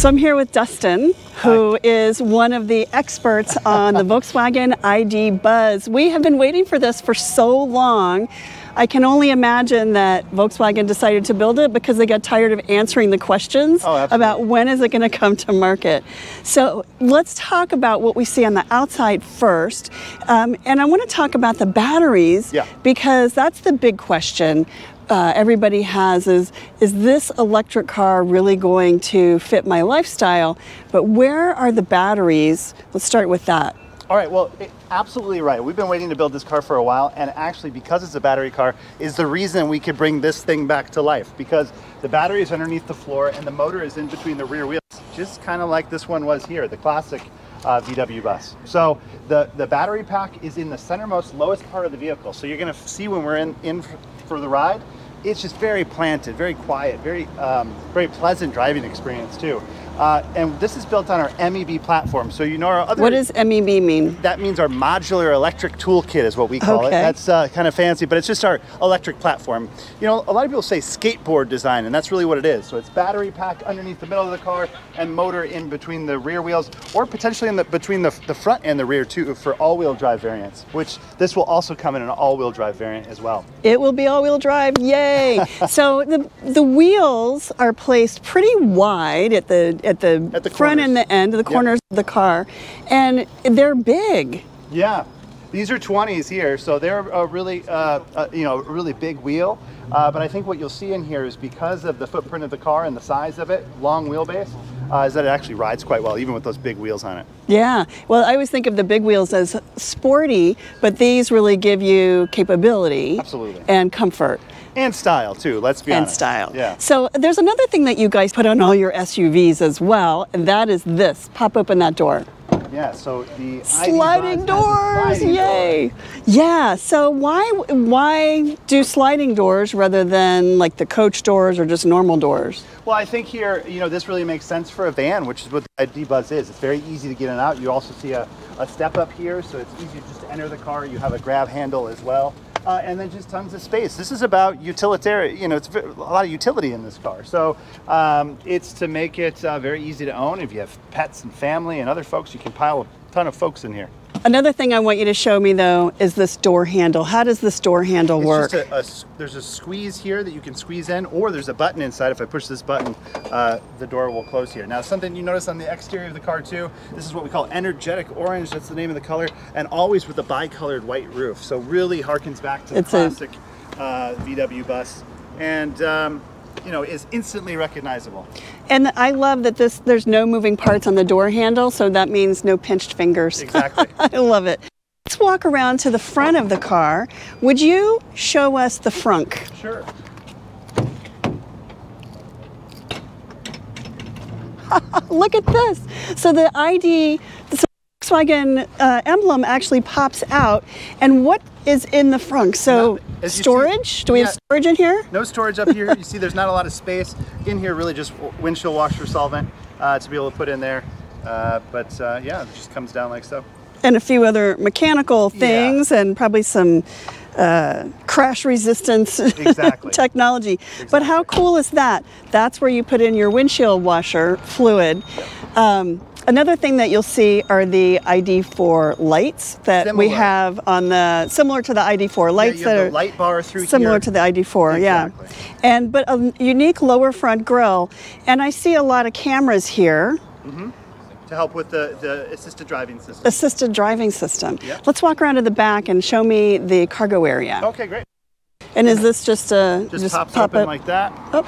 So I'm here with Dustin, who Hi. is one of the experts on the Volkswagen ID Buzz. We have been waiting for this for so long. I can only imagine that Volkswagen decided to build it because they got tired of answering the questions Oh, about when is it going to come to market. So let's talk about what we see on the outside first. Um, and I want to talk about the batteries Yeah. because that's the big question uh, everybody has is is this electric car really going to fit my lifestyle but where are the batteries let's start with that All right, well, it- absolutely right. We've been waiting to build this car for a while, and actually, because it's a battery car, is the reason we could bring this thing back to life. Because the battery is underneath the floor, and the motor is in between the rear wheels, just kind of like this one was here, the classic uh, VW bus. So the the battery pack is in the centermost, lowest part of the vehicle. So you're going to see when we're in in for the ride, it's just very planted, very quiet, very um, very pleasant driving experience too. Uh, and this is built on our MEB platform. So you know our other what does meb mean that means our modular electric toolkit is what we call it. Okay. That's uh, kind of fancy, but it's just our electric platform. You know, a lot of people say skateboard design, and that's really what it is. So it's battery pack underneath the middle of the car and motor in between the rear wheels, or potentially in the between the, the front and the rear too for all-wheel drive variants. Which this will also come in an all-wheel drive variant as well. it will be all-wheel drive yay so the the wheels are placed pretty wide at the at the, At the front and the end of the Yep. corners of the car and they're big Yeah, these are 20s here, so they're a really, uh, uh, you know, really big wheel. Uh, but I think what you'll see in here is because of the footprint of the car and the size of it, long wheelbase, uh, is that it actually rides quite well, even with those big wheels on it. Yeah. Well, I always think of the big wheels as sporty, but these really give you capability Absolutely. and comfort And style too. Let's be and honest. style. Yeah. So there's another thing that you guys put on all your SUVs as well, and that is this. Pop open that door. Yeah. So the Sliding doors, sliding door. yay! Yeah. So why why do sliding doors rather than like the coach doors or just normal doors? Well, I think here, you know, this really makes sense for a van, which is what the ID Buzz is. It's very easy to get in and out. You also see a, a step up here, so it's easy just to enter the car. You have a grab handle as well. Uh, and then just tons of space. This is about utilitarian, you know, it's a lot of utility in this car. So um, it's to make it uh, very easy to own. If you have pets and family and other folks, you can pile a ton of folks in here. Another thing I want you to show me though is this door handle. How does this door handle It's work? just a, a there's a squeeze here that you can squeeze in, or there's a button inside. If I push this button, uh, the door will close here. Now, something you notice on the exterior of the car too, this is what we call energetic orange. That's the name of the color, and always with a bicolored white roof. So really harkens back to the It's a- classic uh, VW bus, and um, you know is instantly recognizable. And I love that this there's no moving parts on the door handle, so that means no pinched fingers. Exactly. I love it. Let's walk around to the front of the car. Would you show us the frunk? Sure. Look at this. So the ID, the Volkswagen uh, emblem actually pops out. And what is in the frunk? So you see- storage? Do we have storage in here? No storage up here. You see, there's not a lot of space in here. Really, just windshield washer solvent uh, to be able to put in there. Uh, but uh, yeah, it just comes down like so. And a few other mechanical Yeah. things, and probably some uh, crash resistance Exactly. technology. But how cool is that? That's where you put in your windshield washer fluid. Um, another thing that you'll see are the ID4 lights that we have on the similar to the ID4 lights you that are light bar through similar here. to the ID4. Exactly. Yeah, and but a unique lower front grille, and I see a lot of cameras here. Mm-hmm. to help with the, the assisted driving system. Assisted driving system. Yeah. Let's walk around to the back and show me the cargo area. Okay, great. And is this just a Just, pops pop open it? like that. Oh,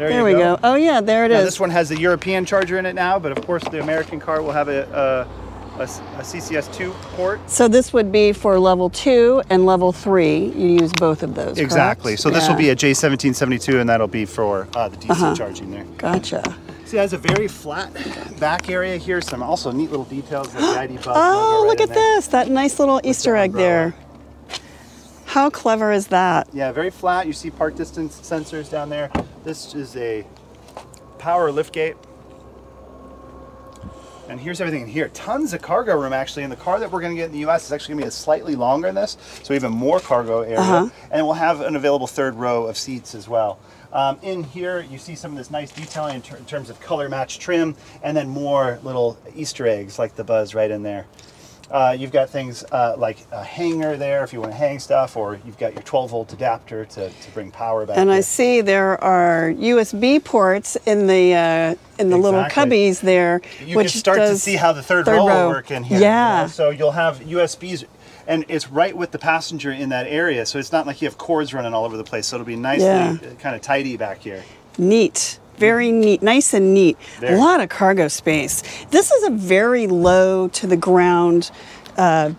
There, there we go. Oh yeah, there it Now, is. this one has the European charger in it now, but of course the American car will have a a CCS2 port. So this would be for level two and level three. You use both of those. Exactly. correct? So this will be a J1772, and that'll be for uh, the DC Uh-huh. charging there. Gotcha. See, it has a very flat back area here. Some also neat little details the ID bus. Oh, right look at this! That nice little Easter egg there. How clever is that? Yeah, very flat. You see park distance sensors down there. This is a power lift gate. And here's everything in here. Tons of cargo room actually. And the car that we're going to get in the US is actually going to be a slightly longer than this, so even more cargo area. Uh-huh. And we'll have an available third row of seats as well. Um, in here, you see some of this nice detailing in, ter- in terms of color match trim, and then more little Easter eggs like the buzz right in there. Uh, you've got things uh, like a hanger there if you want to hang stuff, or you've got your 12 volt adapter to, to bring power back. And I see there are USB ports in the uh, in the little cubbies there, you which can start to see how the third, third row, row. will work in here. Yeah. you know? So you'll have USBs, and it's right with the passenger in that area. So it's not like you have cords running all over the place. So it'll be nicely Yeah. kind of tidy back here. neat. Very neat, nice and neat. There. A lot of cargo space. This is a very low to the ground uh,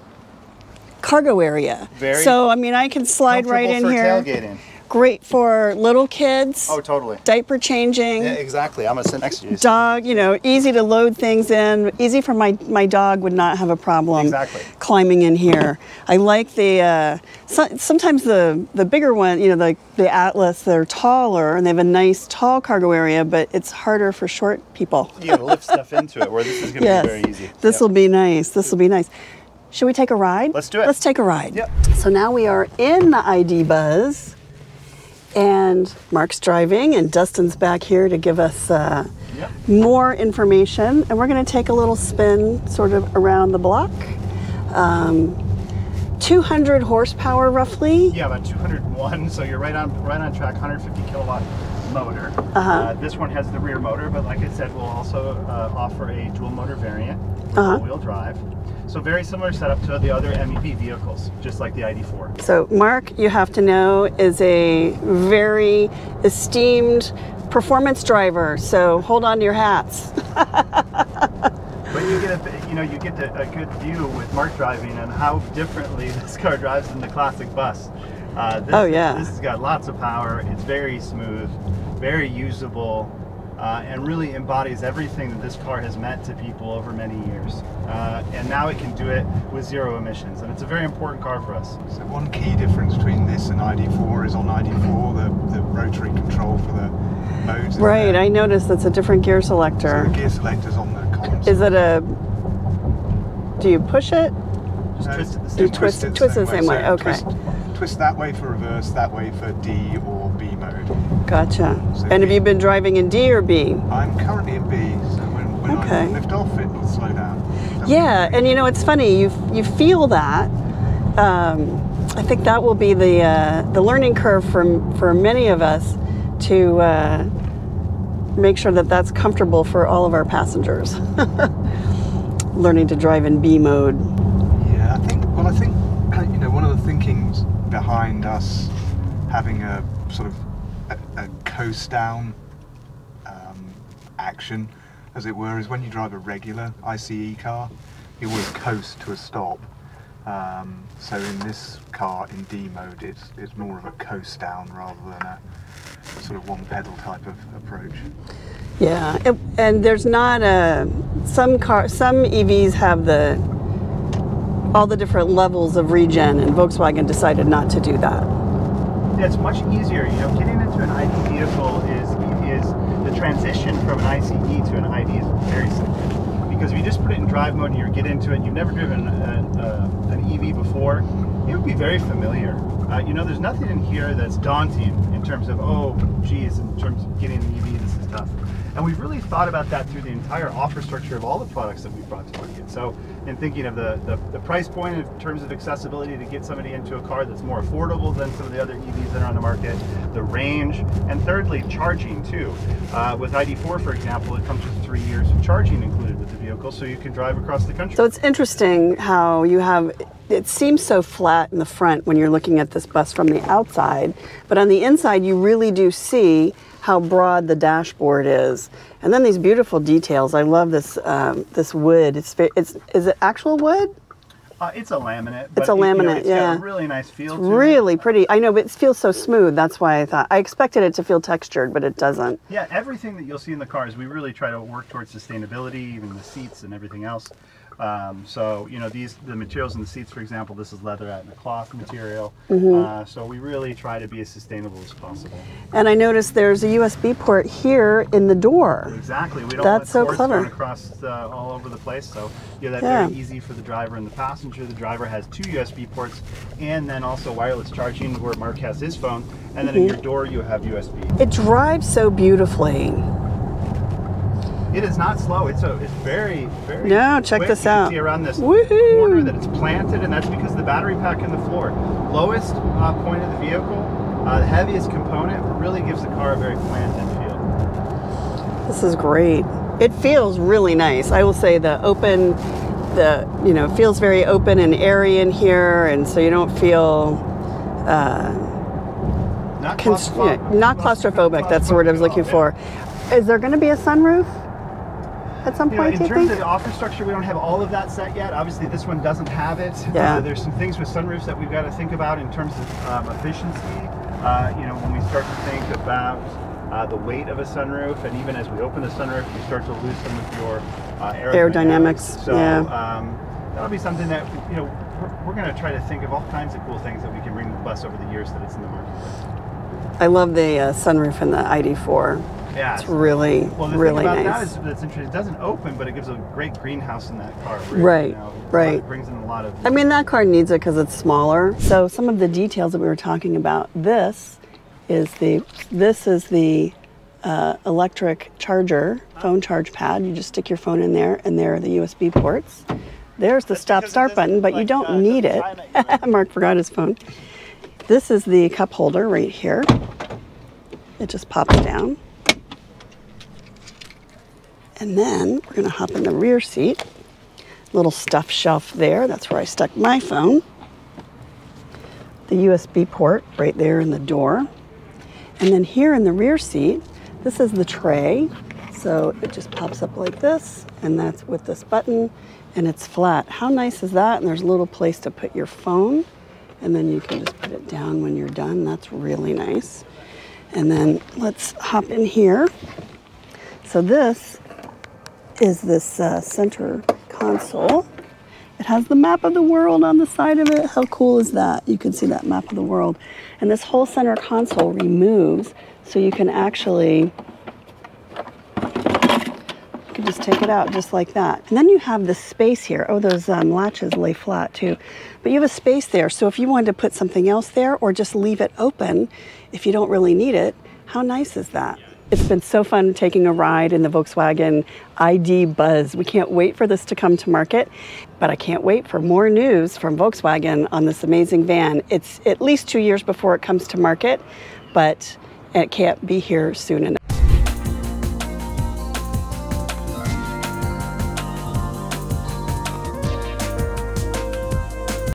cargo area. Very so I mean, I can slide right in here. tailgating. Great for little kids. Oh, totally. Diaper changing. Yeah, exactly. I'm gonna sit next to you. dog, you know, easy to load things in. Easy for my my dog would not have a problem Exactly. climbing in here. I like the uh, so, sometimes the the bigger one, you know, like the Atlas, they're taller and they have a nice tall cargo area, but it's harder for short people. You gotta lift stuff into it, where this is gonna yes, be very easy. this Yep. will be nice. This will be nice. Should we take a ride? Let's do it. Let's take a ride. Yep. So now we are in the ID Buzz, and Mark's driving, and Dustin's back here to give us uh, Yep. more information. And we're going to take a little spin sort of around the block. Um, 200 horsepower roughly. Yeah, about 201. So you're right on right on track. 150 kilowatt motor. Uh-huh. Uh, this one has the rear motor, but like I said, we'll also uh, offer a dual motor variant, Uh-huh. wheel drive. So very similar setup to the other MEB vehicles, just like the ID4. So, Mark, you have to know, is a very esteemed performance driver. So, hold on to your hats. But you get a you know you get a, a good view with Mark driving and how differently this car drives than the classic bus. Uh, this, Oh, yeah. This has got lots of power. It's very smooth, very usable, uh, and really embodies everything that this car has meant to people over many years. Uh, and now it can do it with zero emissions, and it's a very important car for us. So one key difference between this and ID4 is on ID4 the, the rotary control for the modes. Right. I noticed that's a different gear So selector. the gear selector's on the columns. Is it a. Do you push it? Just No, twist it the same way. twist twist the same way, So okay. Twist, twist that way for reverse, that way for D or B mode. Gotcha. So And have you been driving in D or B? I'm currently in B, so when, when Okay. I lift off, it will slow down. That Yeah, and you know it's funny. You you feel that. Um, I think that will be the uh, the learning curve for for many of us to uh, make sure that that's comfortable for all of our passengers. Learning to drive in B mode. Yeah, I think. Well, I think you know one of the thinkings behind us having a sort of a, a coast down um, action, as it were, is when you drive a regular ICE car, you always coast to a stop. Um, so in this car in D mode, it's it's more of a coast down rather than a sort of one pedal type of approach. Yeah, it, and there's not a some car some EVs have the all the different levels of regen, and Volkswagen decided not to do that. Yeah, it's much easier. You know, getting into an ID vehicle is is the transition from an ICE to an ID is very simple because if you just put it in drive mode and you get into it, you've never driven a, a, an EV before, it would be very familiar. Uh, you know, there's nothing in here that's daunting in terms of oh, geez, in terms of getting an EV. And we've really thought about that through the entire offer structure of all the products that we've brought to market. So, in thinking of the, the, the price point in terms of accessibility to get somebody into a car that's more affordable than some of the other EVs that are on the market, the range, and thirdly, charging too. Uh, with ID4, for example, it comes with three years of charging included vehicle, so you can drive across the country. So it's interesting how you have it seems so flat in the front when you're looking at this bus from the outside, but on the inside you really do see how broad the dashboard is, and then these beautiful details. I love this um, this wood. It's it's is it actual wood? Uh, it's a laminate. But It's a it- you know, laminate, it's got yeah. a really nice feel to it. Really pretty. I know, but it feels so smooth. That's why I thought I expected it to feel textured, but it doesn't. Yeah, everything that you'll see in the cars, we really try to work towards sustainability, even the seats and everything else. Um, so you know these the materials in the seats, for example, this is leatherette and a cloth material. Mm-hmm. Uh, so we really try to be as sustainable as possible. And I noticed there's a USB port here in the door. Exactly. We don't That's want so clever. across uh, all over the place. So yeah, that's Yeah. very easy for the driver and the passenger. The driver has two USB ports and then also wireless charging where Mark has his phone. And then in Mm-hmm. your door you have USB. It drives so beautifully. It is not slow. It's a it's very very. No, check quick. this You out. See around this Woohoo! corner that it's planted, and that's because the battery pack in the floor, lowest uh, point of the vehicle, uh, the heaviest component, really gives the car a very planted feel. This is great. It feels really nice. I will say the open, the you know, feels very open and airy in here, and so you don't feel Not, cons- claustrophobic. not claustrophobic. That's the word I was looking for. Is there going to be a sunroof at some You know, in terms think? of the offer structure, we don't have all of that set yet. Obviously, this one doesn't have it. Yeah. Uh, there's some things with sunroofs that we've got to think about in terms of um, efficiency. Uh, you know, when we start to think about uh, the weight of a sunroof, and even as we open the sunroof, you start to lose some of your uh, aerodynamics. Aerodynamics, So yeah. um, that'll be something that you know we're, we're going to try to think of all kinds of cool things that we can bring to the bus over the years that it's in the market. I love the uh, sunroof in the ID4. Yeah, It's really, Well, the really thing about nice. that is that's interesting. It doesn't open, but it gives a great greenhouse in that car. Right, you know, right. It brings in a lot of. I mean, that car needs it because it's smaller. So some of the details that we were talking about. This is the this is the uh, electric charger, phone charge pad. You just stick your phone in there, and there are the USB ports. There's the stop start button, but you don't uh, need it. it, Mark forgot his phone. This is the cup holder right here. It just pops down. And then we're going to hop in the rear seat. Little stuff shelf there. That's where I stuck my phone. The USB port right there in the door. And then here in the rear seat, this is the tray. So it just pops up like this, and that's with this button, and it's flat. How nice is that? And there's a little place to put your phone, and then you can just put it down when you're done. That's really nice. And then let's hop in here. So this is this uh, center console. It has the map of the world on the side of it. How cool is that? You can see that map of the world. And this whole center console removes so you can actually can just take it out just like that. And then you have the space here. Oh, those um, latches lay flat too. But you have a space there. So if you wanted to put something else there or just leave it open if you don't really need it, how nice is that? It's been so fun taking a ride in the Volkswagen ID Buzz. We can't wait for this to come to market, but I can't wait for more news from Volkswagen on this amazing van. It's at least two years before it comes to market, but it can't be here soon enough.